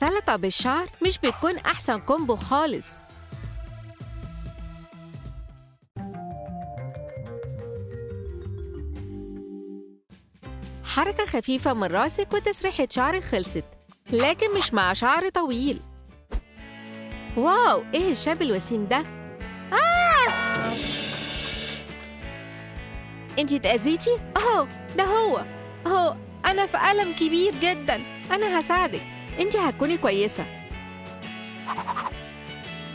سلطة بالشعر مش بتكون أحسن combo خالص. حركة خفيفة من راسك وتسريحة شعرك خلصت لكن مش مع شعر طويل. wow إيه الشاب الوسيم ده؟ آه! انتي اتأذيتي؟ oh ده هو. اوه أنا في ألم كبير جدا. أنا هساعدك. انتي هتكوني كويسة.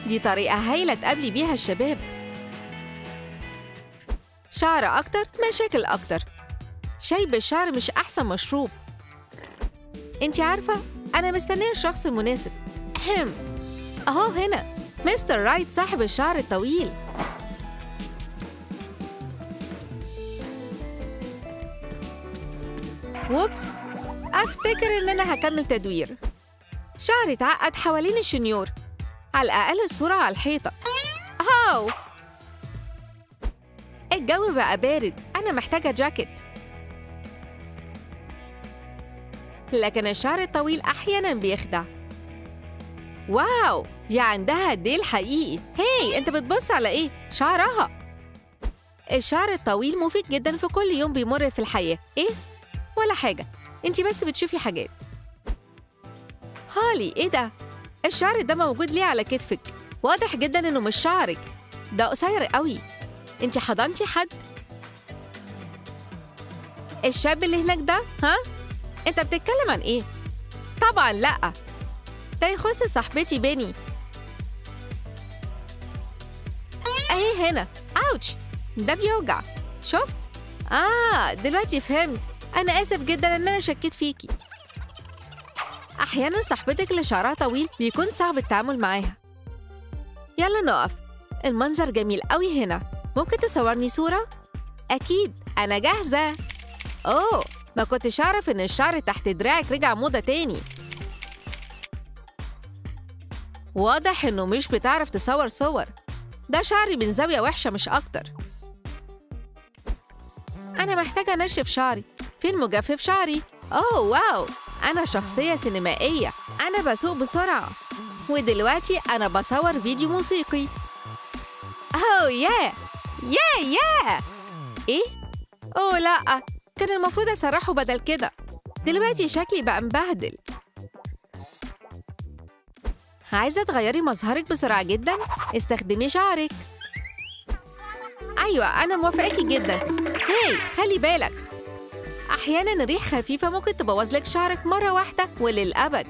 دي طريقة هايلة تقابلي بيها الشباب. شعر أكتر مشاكل أكتر. شاي بالشعر مش أحسن مشروب. انتي عارفة أنا مستنية الشخص المناسب. أهم. أهو هنا مستر رايت صاحب الشعر الطويل. whoops. أفتكر إن أنا هكمل تدوير. شعري اتعقد حوالين الشنيور. على الأقل الصورة على الحيطة. هاو الجو بقى بارد. أنا محتاجة جاكيت. لكن الشعر الطويل أحياناً بيخدع. wow! دي عندها ديل حقيقي. hey! أنت بتبص على إيه؟ شعرها. الشعر الطويل مفيد جدا في كل يوم بيمر في الحياة. إيه؟ ولا حاجة. انت بس بتشوفي حاجات. هالي إيه ده؟ الشعر ده موجود ليه على كتفك. واضح جدا إنه مش شعرك. ده قصير قوي. انت حضنتي حد؟ الشاب اللي هناك ده؟ ها؟ أنت بتتكلم عن إيه؟ طبعا لأ. ده يخص صاحبتي بيني أهي هنا. أوتش. ده بيوجع. شفت؟ آه دلوقتي فهمت. أنا آسف جدا إن أنا شكيت فيكي. أحيانا صاحبتك اللي شعرها طويل بيكون صعب التعامل معاها. يلا نقف. المنظر جميل قوي هنا. ممكن تصورني صورة؟ أكيد. أنا جاهزة. أوه! ما كنتش أعرف إن الشعر تحت دراعك رجع موضة تاني. واضح إنه مش بتعرف تصور صور. ده شعري من زاوية وحشة مش أكتر. أنا محتاجة أنشف شعري. فين مجفف شعري؟ أوه واو! أنا شخصية سينمائية. أنا بسوق بسرعة. ودلوقتي أنا بصور فيديو موسيقي. أوه يا يا يا إيه؟ أوه لأ. كان المفروض أسرحه بدل كده. دلوقتي شكلي بقى مبهدل. عايزة تغيري مظهرك بسرعة جدا؟ استخدمي شعرك. أيوة أنا موافقاكي جدا. هاي خلي بالك. أحيانا ريح خفيفة ممكن تبوظ لك شعرك مرة واحدة وللأبد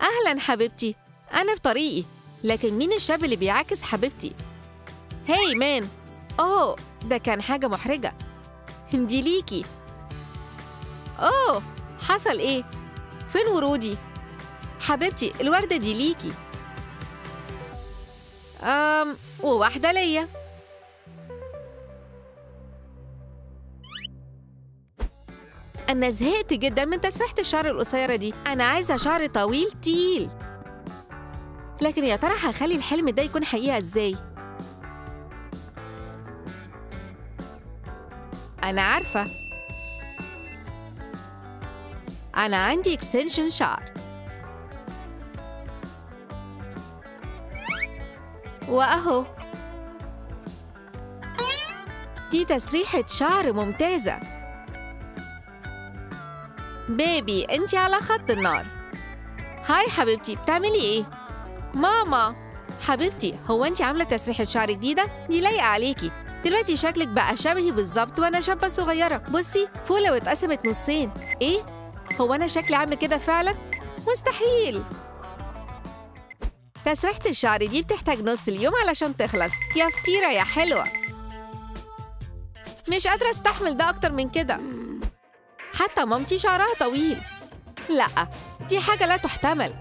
أهلا حبيبتي أنا في طريقي لكن مين الشاب اللي بيعاكس حبيبتي؟ هاي مان أوه ده كان حاجة محرجة دي ليكي أوه حصل إيه؟ فين ورودي؟ حبيبتي الوردة دي ليكي أم وواحدة ليا أنا زهقت جدا من تسريحة الشعر القصيرة دي. أنا عايزة شعر طويل تقيل. لكن يا ترى هخلي الحلم ده يكون حقيقة إزاي؟ أنا عارفة. أنا عندي اكستنشن شعر. وأهو. دي تسريحة شعر ممتازة. بيبي انت على خط النار هاي حبيبتي بتعملي إيه؟ ماما حبيبتي هو انت عاملة تسريحة شعر جديدة؟ دي لايقة عليكي دلوقتي شكلك بقى شبهي بالظبط وأنا شابة صغيرة بصي فولة واتقسمت نصين إيه؟ هو أنا شكلي عامل كده فعلا؟ مستحيل تسريحة الشعر دي بتحتاج نص اليوم علشان تخلص يا فطيرة يا حلوة مش قادرة أستحمل ده أكتر من كده حتى مامتي شعرها طويل. لا دي حاجة لا تحتمل.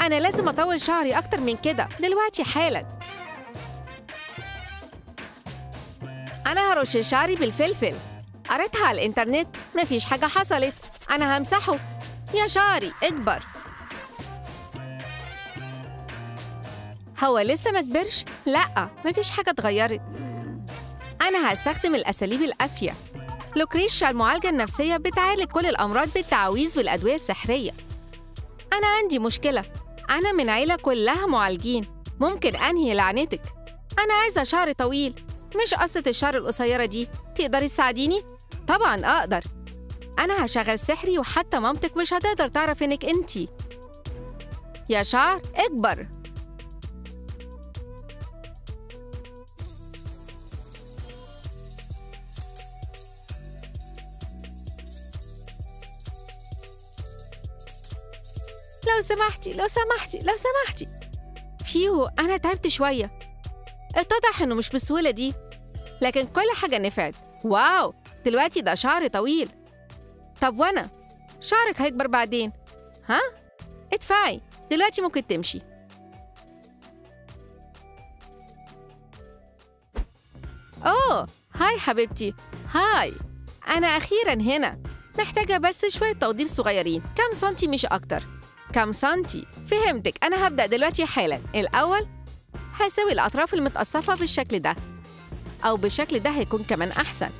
أنا لازم أطول شعري أكتر من كده دلوقتي حالا. أنا هرش شعري بالفلفل. قريتها على الإنترنت. مفيش حاجة حصلت. أنا همسحه. يا شعري اكبر. هو لسه ما كبرش؟ لأ مفيش حاجة اتغيرت. أنا هستخدم الأساليب القاسية. لوكريشيا المعالجة النفسية بتعالج كل الأمراض بالتعويذ والأدوية السحرية. أنا عندي مشكلة. أنا من عيلة كلها معالجين. ممكن أنهي لعنتك. أنا عايزة شعر طويل. مش قصة الشعر القصيرة دي. تقدري تساعديني؟ طبعا أقدر. أنا هشغل سحري وحتى مامتك مش هتقدر تعرف إنك أنتي. يا شعر اكبر. لو سمحتي لو سمحتي لو سمحتي. فيهو أنا تعبت شوية. اتضح إنه مش بالسهولة دي. لكن كل حاجة نفعت. واو دلوقتي ده شعر طويل. طب وأنا؟ شعرك هيكبر بعدين. ها؟ ادفعي دلوقتي ممكن تمشي. أوه هاي حبيبتي. هاي. أنا أخيرا هنا. محتاجة بس شوية توضيب صغيرين. كم سنتي مش أكتر؟ كم سنتي؟ فهمتك. أنا هبدأ دلوقتي حالا. الأول هسوي الأطراف المتقصفة بالشكل ده. أو بالشكل ده هيكون كمان أحسن.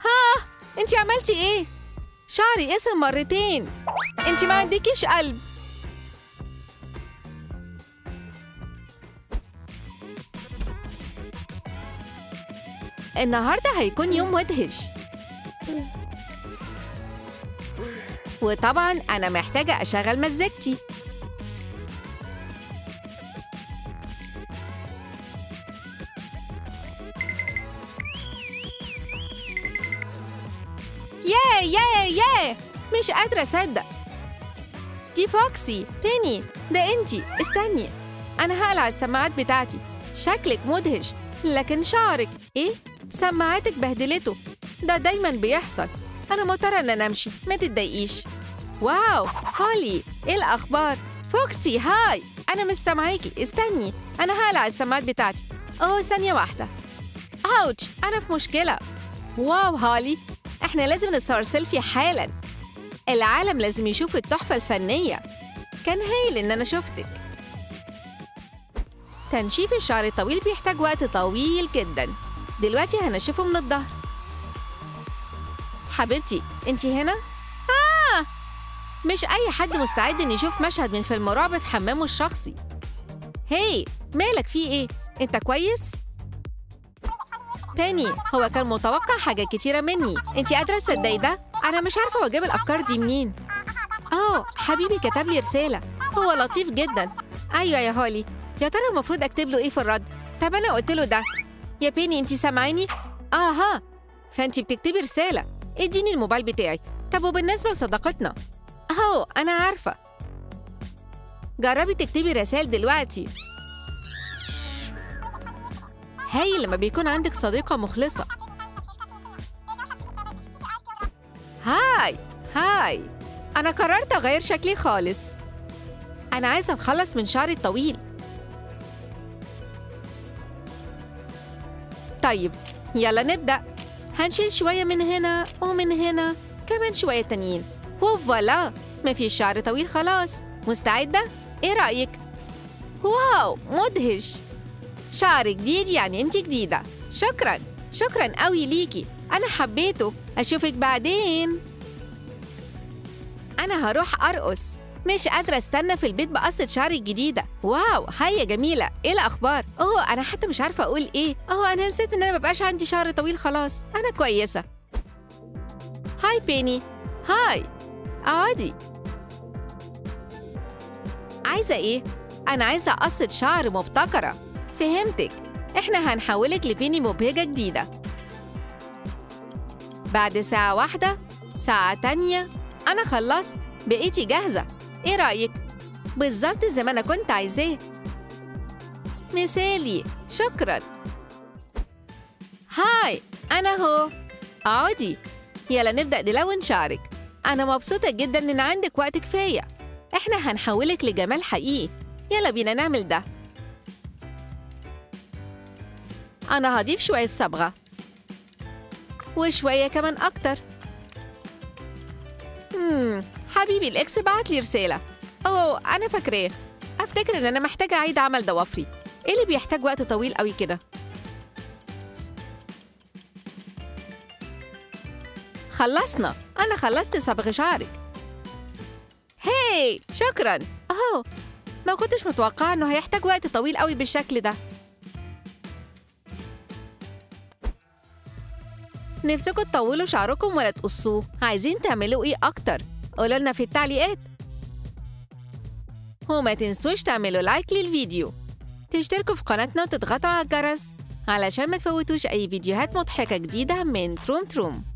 ها! أنتي عملتي إيه؟ شعري قسم مرتين. أنتي ما عندكيش قلب. النهارده هيكون يوم مدهش وطبعا أنا محتاجة أشغل مزيكتي ياه ياه ياه مش قادرة أصدق. دي فوكسي بيني ده أنتي استني. أنا هقلع السماعات بتاعتي. شكلك مدهش لكن شعرك. إيه؟ سماعاتك بهدلته. ده دايما بيحصل. أنا مضطرة أنا أمشي ما تتضايقيش. wow هولي إيه الأخبار؟ فوكسي hi أنا مش سامعاكي استني أنا هقلع السماعات بتاعتي. oh ثانية واحدة. ouch أنا في مشكلة. wow هولي إحنا لازم نتصور سيلفي حالا. العالم لازم يشوف التحفة الفنية. كان هايل إن أنا شفتك. تنشيف الشعر الطويل بيحتاج وقت طويل جدا. دلوقتي هنشفه من الظهر. حبيبتي انتي هنا؟ آه مش أي حد مستعد إن يشوف مشهد من فيلم رعب في حمامه الشخصي هاي مالك في إيه؟ أنت كويس؟ بيني هو كان متوقع حاجات كتيرة مني أنتي قادرة تصدقي ده؟ أنا مش عارفة هو جاب الأفكار دي منين آه حبيبي كتب لي رسالة هو لطيف جدا أيوة يا هولي يا ترى المفروض أكتب له إيه في الرد؟ طب أنا قلت له ده يا بيني أنتي سامعيني؟ آه ها فأنتي بتكتبي رسالة اديني الموبايل بتاعي. طب وبالنسبة لصداقتنا؟ أهو أنا عارفة. جربي تكتبي رسائل دلوقتي. هايل لما بيكون عندك صديقة مخلصة. هاي هاي. أنا قررت أغير شكلي خالص. أنا عايزة أتخلص من شعري الطويل. طيب يلا نبدأ. هنشيل شوية من هنا ومن هنا كمان شوية تانيين. وفوالا! مفيش شعر طويل خلاص. مستعدة؟ إيه رأيك؟ واو! مدهش! شعر جديد يعني أنت جديدة. شكرا! شكرا قوي ليكي. أنا حبيته. أشوفك بعدين. أنا هروح أرقص. مش قادرة أستنى في البيت بقصة شعري الجديدة. واو هيا جميلة. إيه الأخبار؟ أوه أنا حتى مش عارفة أقول إيه. أوه أنا نسيت إن أنا مبقاش عندي شعر طويل خلاص. أنا كويسة. هاي بيني. هاي. اقعدي عايزة إيه؟ أنا عايزة قصة شعر مبتكرة. فهمتك. إحنا هنحولك لبيني مبهجة جديدة. بعد ساعة واحدة ساعة تانية أنا خلصت. بقيتي جاهزة. إيه رأيك؟ بالظبط زي ما أنا كنت عايزاه. مثالي شكرا. هاي أنا هو. اقعدي يلا نبدأ نلون شعرك أنا مبسوطة جدا إن عندك وقت كفاية. إحنا هنحولك لجمال حقيقي. يلا بينا نعمل ده. أنا هضيف شوية صبغة. وشوية كمان أكتر. مم. حبيبي الإكس بعت لي رسالة. أوه أنا فاكراه. أفتكر إن أنا محتاجة أعيد عمل ضوافري إيه اللي بيحتاج وقت طويل قوي كده؟ خلصنا. أنا خلصت صبغ شعرك. هاي شكرا. أوه ما كنتش متوقعة إنه هيحتاج وقت طويل قوي بالشكل ده. نفسكم تطولوا شعركم ولا تقصوه؟ عايزين تعملوا إيه أكتر؟ قولوا لنا في التعليقات. وما تنسوش تعملوا like للفيديو. تشتركوا في قناتنا وتضغطوا على الجرس علشان ما تفوتوش أي فيديوهات مضحكة جديدة من تروم تروم.